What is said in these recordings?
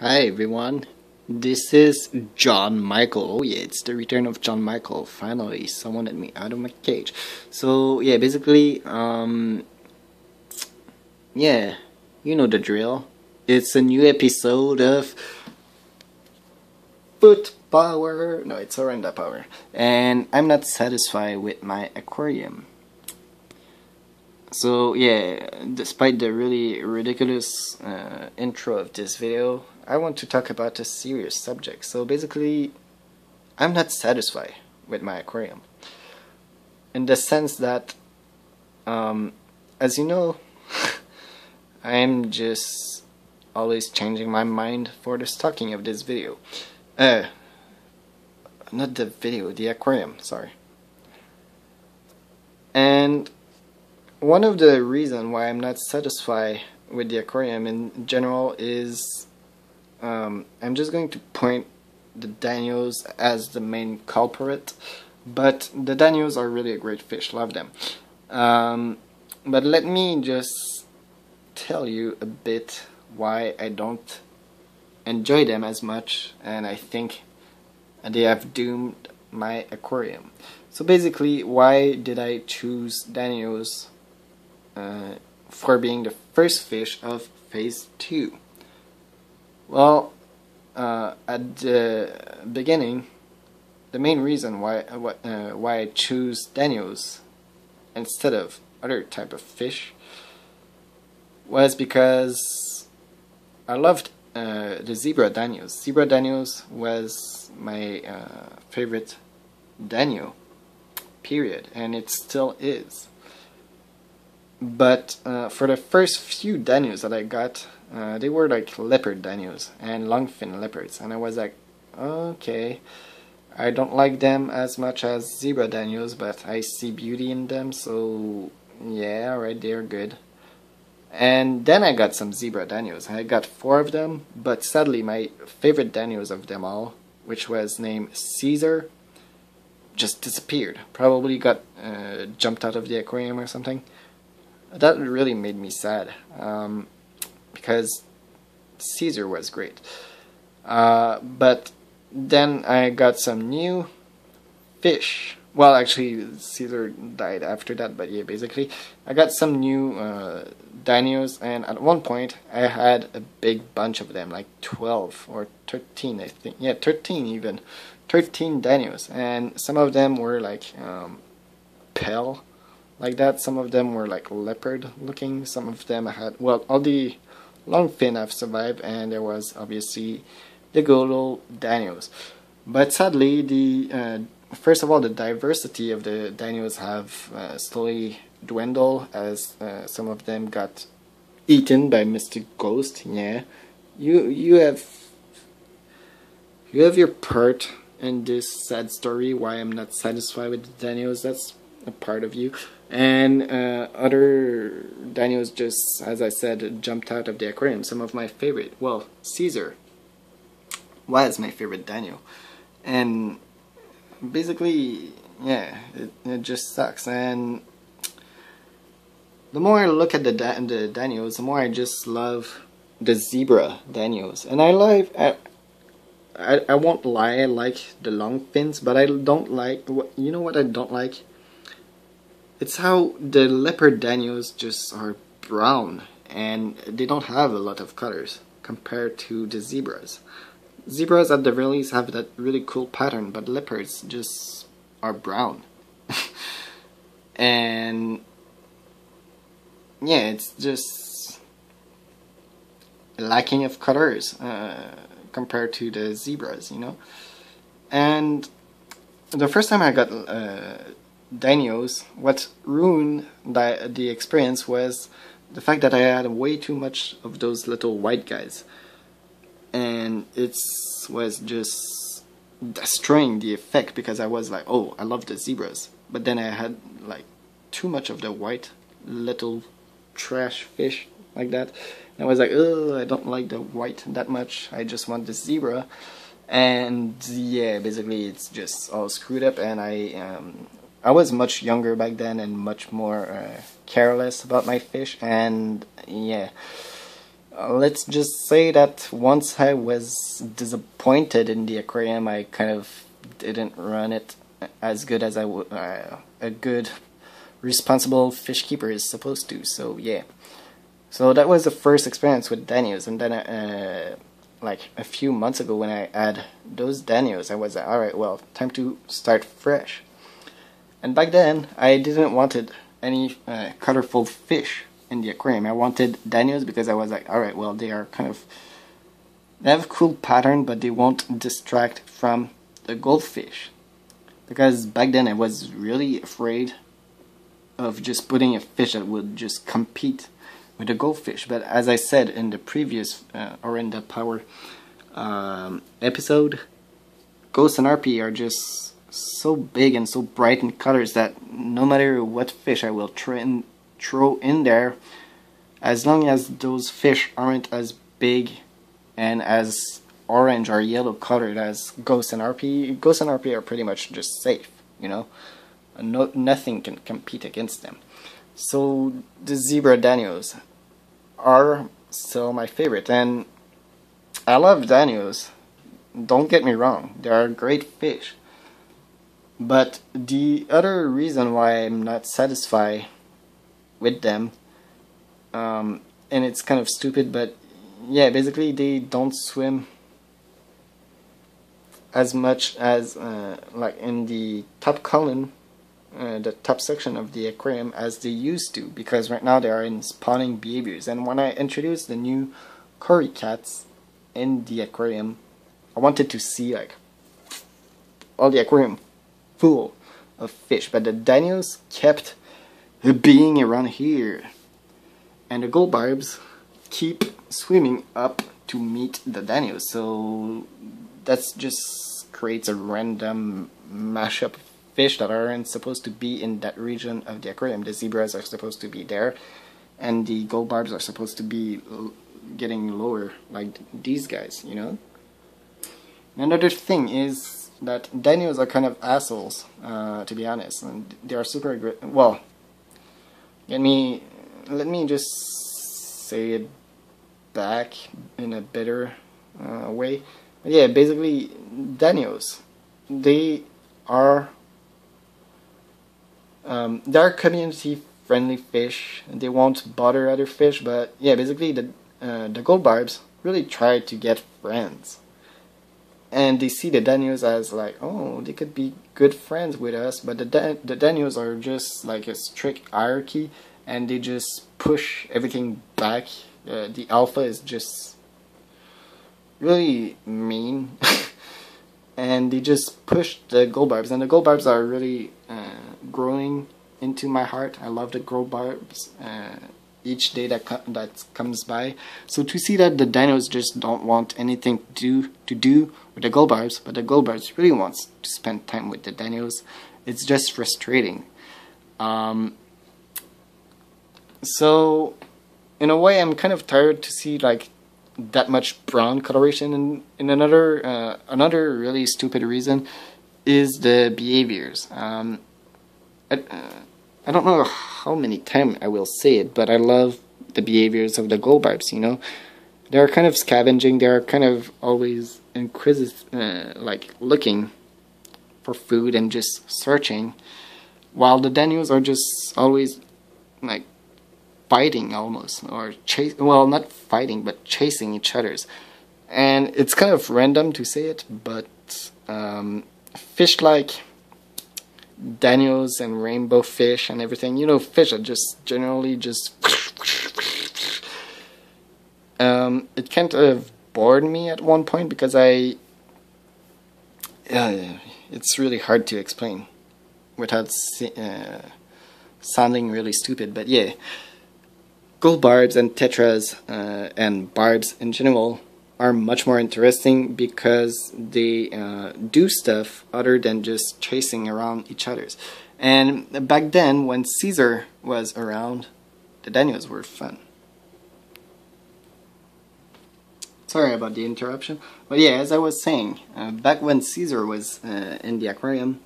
Hi everyone, this is John Michael. Oh yeah, it's the return of John Michael. Finally, someone let me out of my cage. So yeah, basically, um, yeah, you know the drill. It's a new episode of Foot Power. No, it's Oranda Power, and I'm not satisfied with my aquarium. So yeah, despite the really ridiculous uh, intro of this video, I want to talk about a serious subject. So basically, I'm not satisfied with my aquarium. In the sense that, um, as you know, I'm just always changing my mind for the stocking of this video. Uh, not the video, the aquarium, sorry. And one of the reasons why I'm not satisfied with the aquarium in general is um, I'm just going to point the Danios as the main culprit but the Danios are really a great fish. Love them. Um, but let me just tell you a bit why I don't enjoy them as much and I think they have doomed my aquarium. So basically why did I choose Danios uh, for being the first fish of phase 2. Well, uh, at the beginning, the main reason why uh, why I choose Danios instead of other type of fish was because I loved uh, the zebra Danios. Zebra Danios was my uh, favorite Danio, period, and it still is. But uh, for the first few Danios that I got, uh, they were like leopard Danios and longfin leopards, and I was like, okay, I don't like them as much as zebra Danios, but I see beauty in them, so yeah, alright, they're good. And then I got some zebra Danios. I got four of them, but sadly my favorite Danios of them all, which was named Caesar, just disappeared. Probably got uh, jumped out of the aquarium or something that really made me sad um, because Caesar was great. Uh, but then I got some new fish. Well, actually, Caesar died after that, but yeah, basically, I got some new uh, Danios, and at one point, I had a big bunch of them, like 12 or 13, I think. Yeah, 13 even. 13 Danios, and some of them were like um, pale like that. Some of them were like leopard looking. Some of them had, well, all the long fin have survived and there was obviously the good old Danios. But sadly, the uh, first of all, the diversity of the Danios have uh, slowly dwindled as uh, some of them got eaten by Mr. Ghost. Yeah, you you have you have your part in this sad story. Why I'm not satisfied with the Danios. That's a part of you and uh, other Danios just, as I said, jumped out of the aquarium. Some of my favorite, well, Caesar was my favorite Danio, and basically, yeah, it, it just sucks. And the more I look at the da the Danios, the more I just love the zebra Danios, and I like. I, I, I won't lie, I like the long fins, but I don't like, you know what I don't like? It's how the leopard Danios just are brown and they don't have a lot of colors compared to the zebras. Zebras at the very least have that really cool pattern, but leopards just are brown. and yeah, it's just lacking of colors uh, compared to the zebras, you know. And the first time I got uh, Danios, what ruined the, the experience was the fact that I had way too much of those little white guys. And it was just destroying the effect because I was like, oh, I love the zebras. But then I had like too much of the white little trash fish like that. And I was like, oh, I don't like the white that much. I just want the zebra. And yeah, basically it's just all screwed up and I um, I was much younger back then and much more uh, careless about my fish and yeah let's just say that once I was disappointed in the aquarium, I kind of didn't run it as good as I would. Uh, a good, responsible fish keeper is supposed to. So yeah. So that was the first experience with Danios, and then uh, like a few months ago when I had those Danios, I was like, all right, well, time to start fresh. And back then, I didn't wanted any uh, colorful fish in the aquarium. I wanted Danios because I was like, alright, well, they are kind of, they have a cool pattern, but they won't distract from the goldfish. Because back then I was really afraid of just putting a fish that would just compete with a goldfish. But as I said in the previous uh, Oranda Power um, episode, Ghost and RP are just so big and so bright in colors that no matter what fish I will and throw in there, as long as those fish aren't as big and as orange or yellow colored as Ghost and RP, Ghost and RP are pretty much just safe, you know. No, nothing can compete against them. So the zebra danios are still my favorite, and I love danios. Don't get me wrong, they are great fish. But the other reason why I'm not satisfied with them, um, and it's kind of stupid, but yeah, basically they don't swim as much as uh, like in the top column, uh, the top section of the aquarium as they used to because right now they are in spawning behaviors. And when I introduced the new cory cats in the aquarium I wanted to see like all the aquarium full of fish, but the Danios kept being around here. And the gold barbs keep swimming up to meet the danios, so that's just creates a random mashup of fish that aren't supposed to be in that region of the aquarium. The zebras are supposed to be there, and the gold barbs are supposed to be getting lower, like these guys, you know? Another thing is that Danios are kind of assholes, uh, to be honest, and they are super. Well, let me let me just say it back in a better uh, way. But yeah, basically, Danios, they are um, they are community friendly fish. And they won't bother other fish, but yeah, basically the uh, the gold barbs really try to get friends and they see the Danios as like, oh, they could be good friends with us, but the the Danios are just like a strict hierarchy, and they just push everything back. Uh, the alpha is just really mean, and they just push the gold barbs, and the gold barbs are really uh, growing into my heart. I love the gold barbs. Uh, each day that co that comes by. So to see that the dinos just don't want anything to do, to do with the gold barbs, but the gold barbs really wants to spend time with the dinos, it's just frustrating. Um, so in a way, I'm kind of tired to see like that much brown coloration. And in another uh, another really stupid reason is the behaviors. Um, uh, I don't know how many times I will say it, but I love the behaviors of the gold barbs, you know. They're kind of scavenging, they're kind of always inquisitive, uh, like looking for food and just searching, while the Danios are just always like fighting almost, or chase, well, not fighting, but chasing each other's. And it's kind of random to say it, but um, fish Danios and rainbow fish and everything. You know, fish are just generally just. Um, it kind of bored me at one point because I. Uh, it's really hard to explain without uh, sounding really stupid, but yeah. Gold barbs and tetras uh, and barbs in general are much more interesting because they uh, do stuff other than just chasing around each other's. And back then, when Caesar was around, the Danios were fun. Sorry about the interruption. But yeah, as I was saying, uh, back when Caesar was uh, in the aquarium,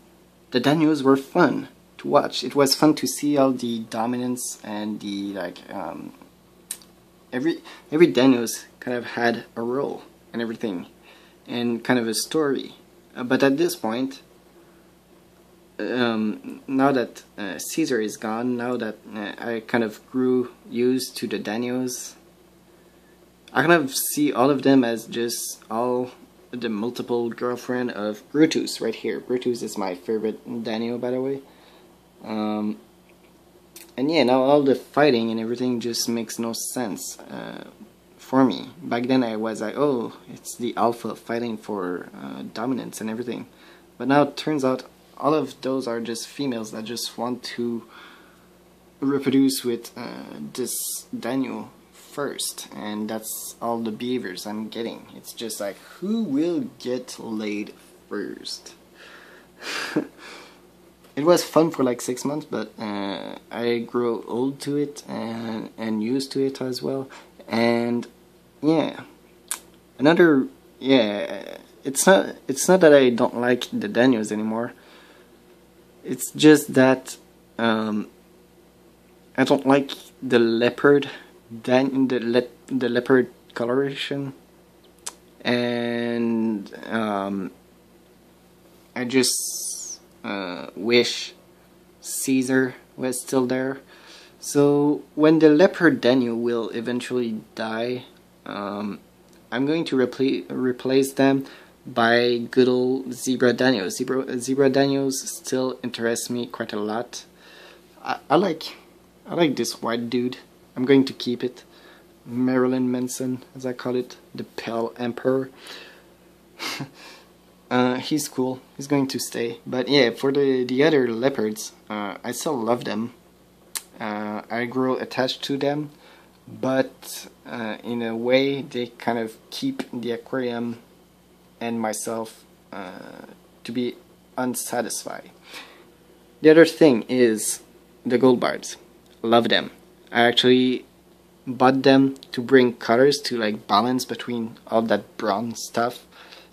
the Danios were fun to watch. It was fun to see all the dominance and the like um, every every Danios kind of had a role and everything, and kind of a story. Uh, but at this point, um, now that uh, Caesar is gone, now that uh, I kind of grew used to the Danios, I kind of see all of them as just all the multiple girlfriend of Brutus right here. Brutus is my favorite Danio, by the way. Um, and yeah, now all the fighting and everything just makes no sense uh, for me. Back then I was like, oh, it's the alpha fighting for uh, dominance and everything. But now it turns out all of those are just females that just want to reproduce with uh, this Danio first and that's all the behaviors I'm getting it's just like who will get laid first it was fun for like six months but uh, I grew old to it and, and used to it as well and yeah. Another yeah it's not it's not that I don't like the Danios anymore. It's just that um, I don't like the leopard dan the le the leopard coloration. And um, I just uh, wish Caesar was still there. So when the leopard Danio will eventually die um, I'm going to repl replace them by good old Zebra Danios. Zebra, Zebra Danios still interests me quite a lot. I, I like I like this white dude. I'm going to keep it. Marilyn Manson, as I call it, the Pale Emperor. uh, he's cool. He's going to stay. But yeah, for the the other leopards, uh, I still love them. Uh, I grow attached to them, but uh, in a way, they kind of keep the aquarium and myself uh, to be unsatisfied. The other thing is the gold barbs. Love them. I actually bought them to bring colors to like balance between all that brown stuff.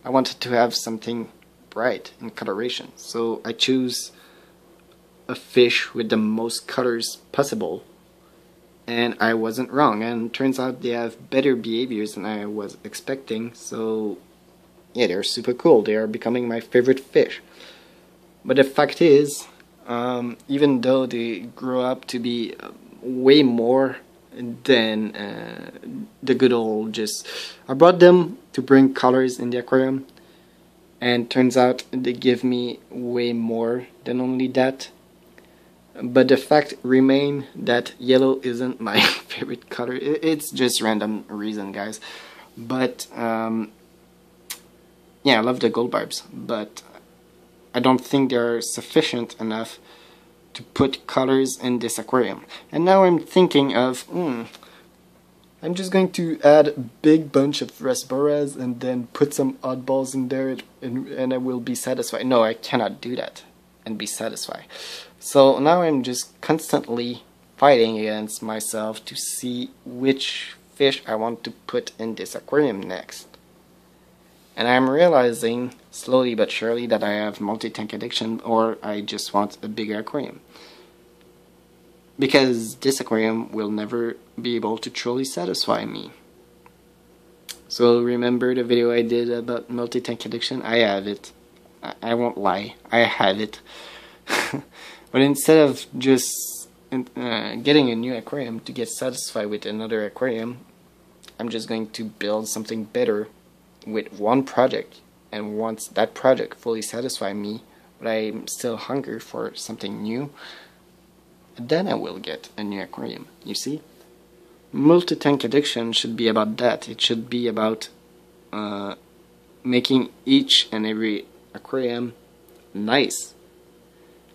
I wanted to have something bright in coloration. So I choose a fish with the most colors possible. And I wasn't wrong. And turns out they have better behaviors than I was expecting. So yeah, they're super cool. They are becoming my favorite fish. But the fact is, um, even though they grow up to be uh, way more than uh, the good old just, I brought them to bring colors in the aquarium, and turns out they give me way more than only that. But the fact remain that yellow isn't my favorite color. It's just random reason, guys. But um, yeah, I love the gold barbs, but I don't think they're sufficient enough to put colors in this aquarium. And now I'm thinking of, hmm, I'm just going to add a big bunch of Rasboras and then put some oddballs in there and, and I will be satisfied. No, I cannot do that and be satisfied. So now I'm just constantly fighting against myself to see which fish I want to put in this aquarium next. And I'm realizing slowly but surely that I have multi-tank addiction or I just want a bigger aquarium. Because this aquarium will never be able to truly satisfy me. So remember the video I did about multi-tank addiction? I have it. I, won't lie. I have it. but instead of just uh, getting a new aquarium to get satisfied with another aquarium, I'm just going to build something better with one project and once that project fully satisfies me but I'm still hungry for something new then I will get a new aquarium you see multi-tank addiction should be about that it should be about uh, making each and every aquarium nice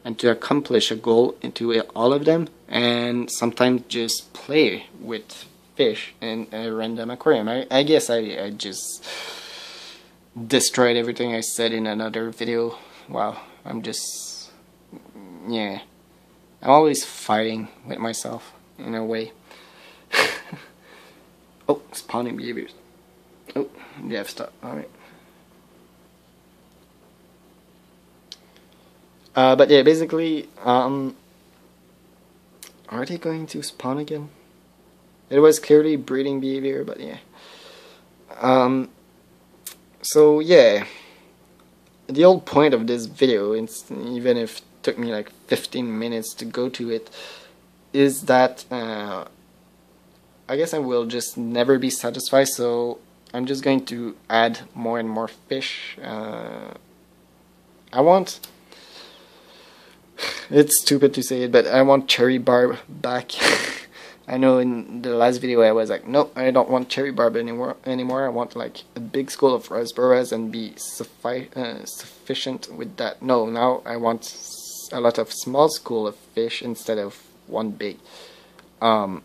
and to accomplish a goal into all of them and sometimes just play with fish in a random aquarium. I, I guess I, I just destroyed everything I said in another video. Wow, I'm just, yeah. I'm always fighting with myself in a way. oh, spawning behaviors. Oh, have stop. Alright. Uh, but yeah, basically, um, are they going to spawn again? It was clearly breeding behavior, but yeah. Um, so yeah, the whole point of this video, even if it took me like 15 minutes to go to it, is that uh, I guess I will just never be satisfied. So I'm just going to add more and more fish. Uh, I want. It's stupid to say it, but I want cherry barb back. I know in the last video I was like, nope, I don't want cherry barb anymore. Anymore, I want like a big school of rasboras and be suffi uh, sufficient with that. No, now I want a lot of small school of fish instead of one big. Um,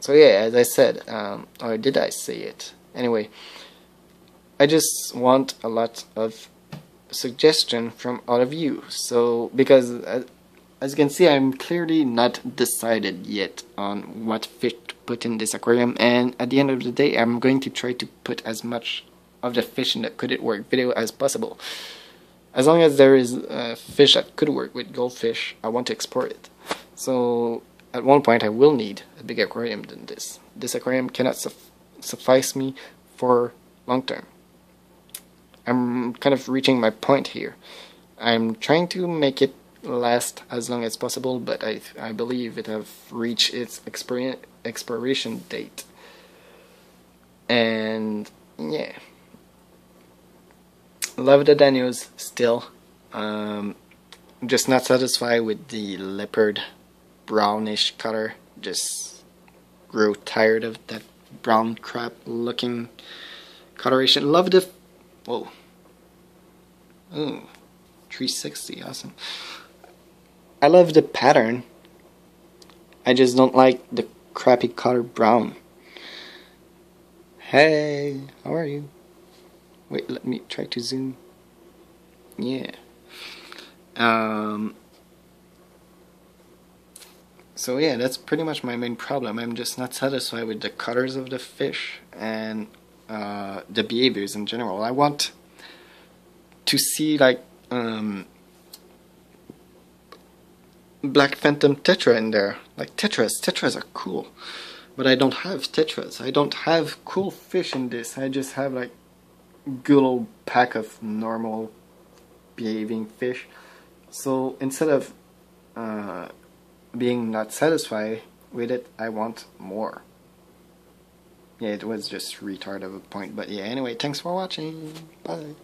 so yeah, as I said, um, or did I say it? Anyway, I just want a lot of suggestion from all of you. So because uh, as you can see, I'm clearly not decided yet on what fish to put in this aquarium, and at the end of the day, I'm going to try to put as much of the fish in the could it work video as possible. As long as there is a fish that could work with goldfish, I want to export it. So at one point I will need a big aquarium than this. This aquarium cannot suffice me for long term. I'm kind of reaching my point here. I'm trying to make it last as long as possible, but I, I believe it have reached its expiration date. And yeah, love the Danios still. Um, just not satisfied with the leopard brownish color. Just grew tired of that brown crap looking coloration. Love the whoa. Ooh, 360, awesome. I love the pattern. I just don't like the crappy color brown. Hey, how are you? Wait, let me try to zoom. Yeah. Um. So yeah, that's pretty much my main problem. I'm just not satisfied with the colors of the fish and uh, the behaviors in general. I want to see like um, Black Phantom Tetra in there. Like Tetras, Tetras are cool. But I don't have Tetras. I don't have cool fish in this. I just have like good old pack of normal behaving fish. So instead of uh, being not satisfied with it, I want more. Yeah, it was just retard of a point. But yeah, anyway, thanks for watching. Bye.